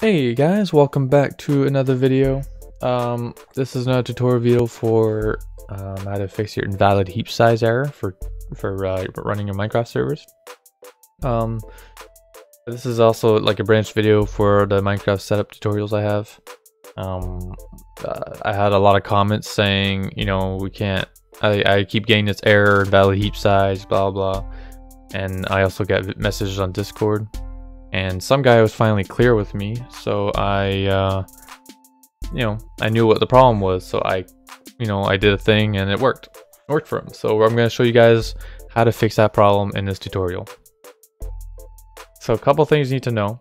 Hey guys, welcome back to another video. Um, this is another tutorial video for um, how to fix your invalid heap size error for for uh, running your Minecraft servers. Um, this is also like a branch video for the Minecraft setup tutorials I have. Um, uh, I had a lot of comments saying, you know, we can't. I, I keep getting this error, invalid heap size, blah blah, and I also get messages on Discord and some guy was finally clear with me so i uh, you know i knew what the problem was so i you know i did a thing and it worked. It worked for him. So i'm going to show you guys how to fix that problem in this tutorial. So a couple things you need to know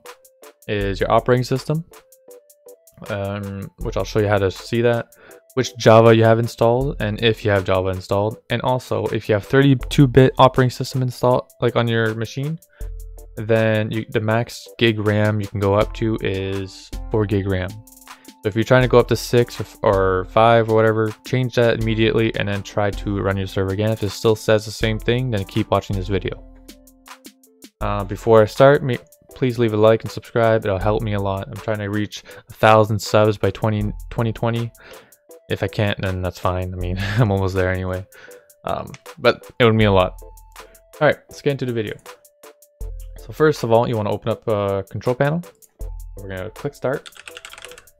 is your operating system um, which i'll show you how to see that which java you have installed and if you have java installed and also if you have 32-bit operating system installed like on your machine then you, the max gig RAM you can go up to is 4 gig RAM. So if you're trying to go up to 6 or, or 5 or whatever, change that immediately and then try to run your server again. If it still says the same thing, then keep watching this video. Uh, before I start, please leave a like and subscribe. It'll help me a lot. I'm trying to reach a thousand subs by 20, 2020. If I can't, then that's fine. I mean, I'm almost there anyway. Um, but it would mean a lot. All right, let's get into the video. So first of all, you want to open up a control panel. We're going to click start,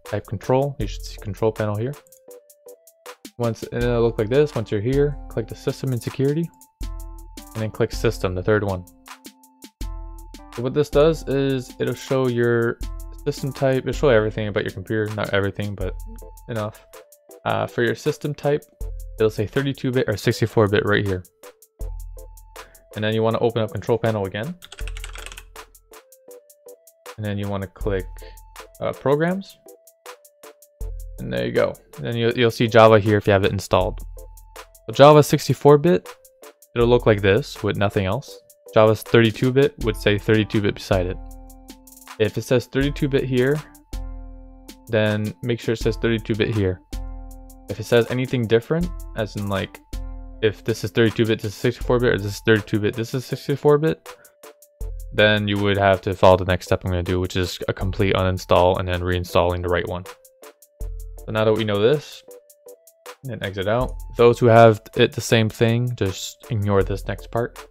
type control. You should see control panel here. Once and it'll look like this. Once you're here, click the system and security, and then click system, the third one. So what this does is it'll show your system type. It'll show everything about your computer, not everything, but enough. Uh, for your system type, it'll say 32-bit or 64-bit right here. And then you want to open up control panel again and then you want to click uh, programs. And there you go. And then you'll, you'll see java here if you have it installed. So java 64-bit it'll look like this with nothing else. Java's 32-bit would say 32-bit beside it. If it says 32-bit here then make sure it says 32-bit here. If it says anything different as in like if this is 32-bit this is 64-bit or this is 32-bit this is 64-bit then you would have to follow the next step I'm going to do, which is a complete uninstall and then reinstalling the right one. So now that we know this, and exit out. Those who have it the same thing, just ignore this next part.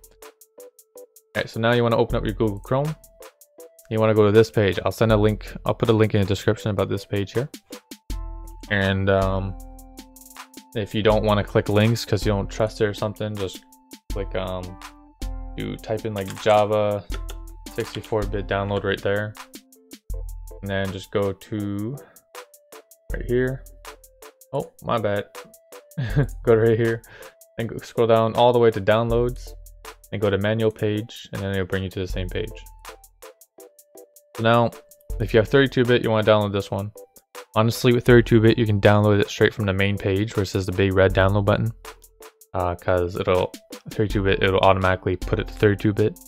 Alright, so now you want to open up your Google Chrome. You want to go to this page. I'll send a link. I'll put a link in the description about this page here. And um, if you don't want to click links because you don't trust it or something, just click um, you type in like Java 64-bit download right there. And then just go to right here. Oh, my bad. go right here and scroll down all the way to downloads and go to manual page and then it'll bring you to the same page. So now, if you have 32-bit, you want to download this one. Honestly, with 32-bit, you can download it straight from the main page where it says the big red download button. Because uh, it'll 32-bit, it'll automatically put it to 32-bit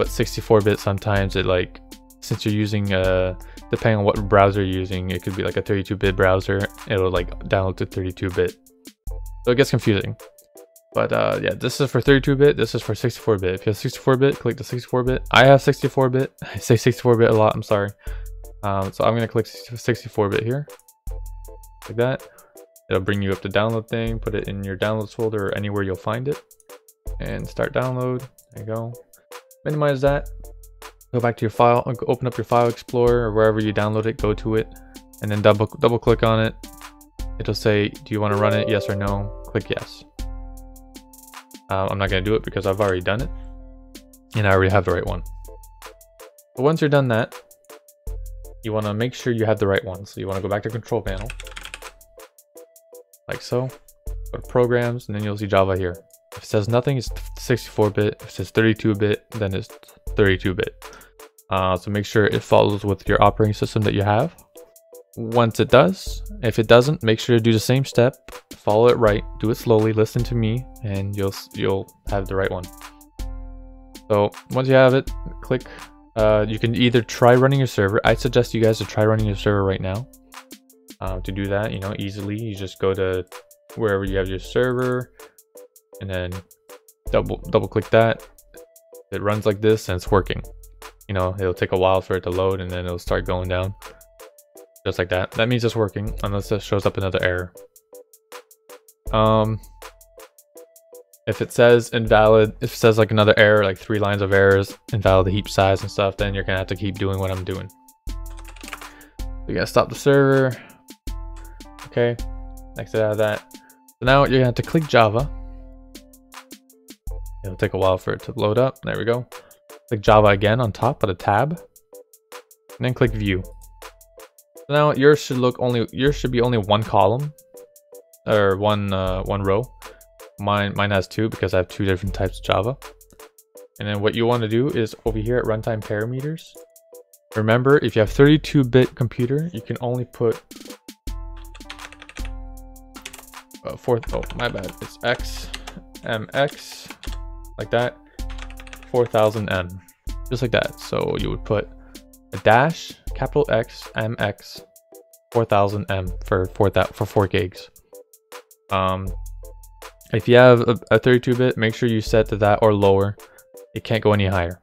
but 64-bit sometimes it like since you're using uh depending on what browser you're using it could be like a 32-bit browser it'll like download to 32-bit so it gets confusing. But uh yeah this is for 32-bit this is for 64-bit if you have 64-bit click the 64-bit i have 64-bit i say 64-bit a lot i'm sorry. Um so i'm gonna click 64-bit here. Like that. It'll bring you up the download thing put it in your downloads folder or anywhere you'll find it. And start download. There you go minimize that. Go back to your file open up your file explorer or wherever you download it go to it and then double double click on it. It'll say do you want to run it? Yes or no? Click yes. Uh, i'm not going to do it because i've already done it and i already have the right one. But once you're done that you want to make sure you have the right one. So you want to go back to control panel like so. Go to programs and then you'll see java here if it says nothing, it's 64-bit. If it says 32-bit, then it's 32-bit. Uh, so make sure it follows with your operating system that you have. Once it does, if it doesn't, make sure to do the same step. Follow it right. Do it slowly. Listen to me, and you'll you'll have the right one. So once you have it, click. Uh, you can either try running your server. I suggest you guys to try running your server right now. Um, to do that, you know, easily, you just go to wherever you have your server, and then double double click that it runs like this and it's working you know, it'll take a while for it to load and then it'll start going down. Just like that. That means it's working unless it shows up another error. Um, if it says invalid, if it says like another error, like three lines of errors, invalid the heap size and stuff, then you're gonna have to keep doing what I'm doing. You gotta stop the server. Okay, exit out of that. So now you're gonna have to click Java. It'll take a while for it to load up. There we go. Click Java again on top of the tab. And then click View. So now yours should look only yours should be only one column or one uh, one row. Mine mine has two because I have two different types of Java. And then what you want to do is over here at runtime parameters. Remember, if you have 32-bit computer, you can only put uh, fourth. Oh, my bad. It's X, MX, like that. 4000M, just like that. So you would put a dash, capital X, MX, 4000M for four that for four gigs. Um, if you have a 32-bit, make sure you set to that or lower. It can't go any higher.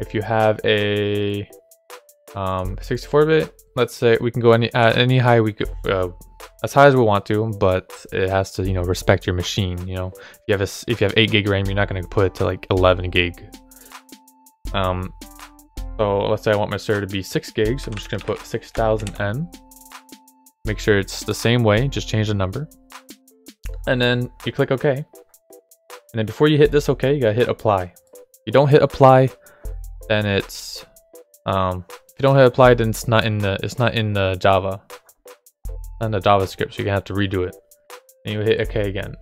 If you have a um 64-bit, let's say we can go any at any high we could uh, as high as we want to, but it has to you know respect your machine. You know, if you have a if you have 8 gig RAM, you're not going to put it to like 11 gig. Um, so let's say I want my server to be 6 gigs. I'm just going to put 6000M. Make sure it's the same way, just change the number and then you click OK. And then before you hit this OK, you gotta hit apply. If you don't hit apply, then it's um if you don't hit apply, then it's not in the it's not in the Java. Not the JavaScript, so gonna have to redo it. And you hit OK again.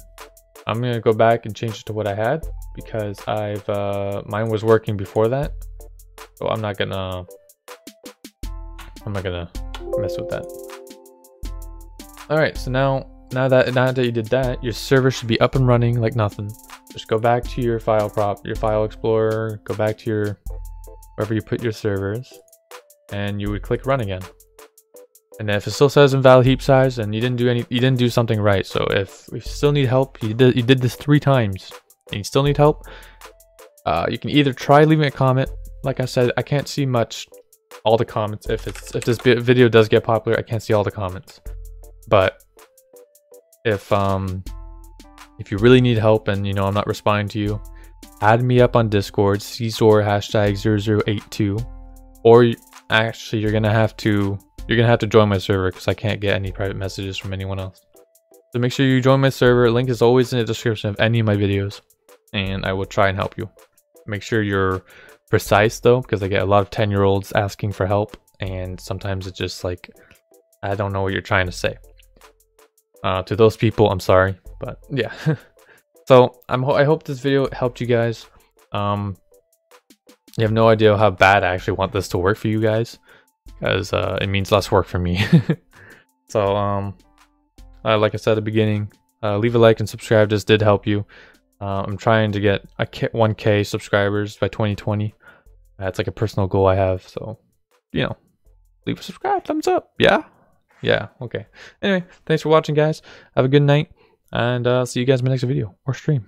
I'm gonna go back and change it to what I had because I've uh mine was working before that. So I'm not gonna I'm not gonna mess with that. Alright, so now now that now that you did that, your server should be up and running like nothing. Just go back to your file prop, your file explorer, go back to your wherever you put your servers, and you would click run again. And if it still says invalid heap size, and you didn't do any, you didn't do something right. So if you still need help, you did you did this three times, and you still need help, uh, you can either try leaving a comment. Like I said, I can't see much all the comments. If it's if this video does get popular, I can't see all the comments. But if um if you really need help and you know I'm not responding to you, add me up on Discord, Czor hashtag 0082. Or actually you're gonna have to you're gonna have to join my server because I can't get any private messages from anyone else. So make sure you join my server. Link is always in the description of any of my videos. And I will try and help you. Make sure you're precise though, because I get a lot of 10 year olds asking for help and sometimes it's just like I don't know what you're trying to say. Uh, to those people, I'm sorry, but yeah. so I'm ho I hope this video helped you guys. Um, you have no idea how bad I actually want this to work for you guys, because uh, it means less work for me. so um, uh, like I said at the beginning, uh, leave a like and subscribe. This did help you. Uh, I'm trying to get a 1K subscribers by 2020. That's like a personal goal I have. So, you know, leave a subscribe, thumbs up. Yeah. Yeah, okay. Anyway, thanks for watching, guys. Have a good night, and uh, see you guys in my next video or stream.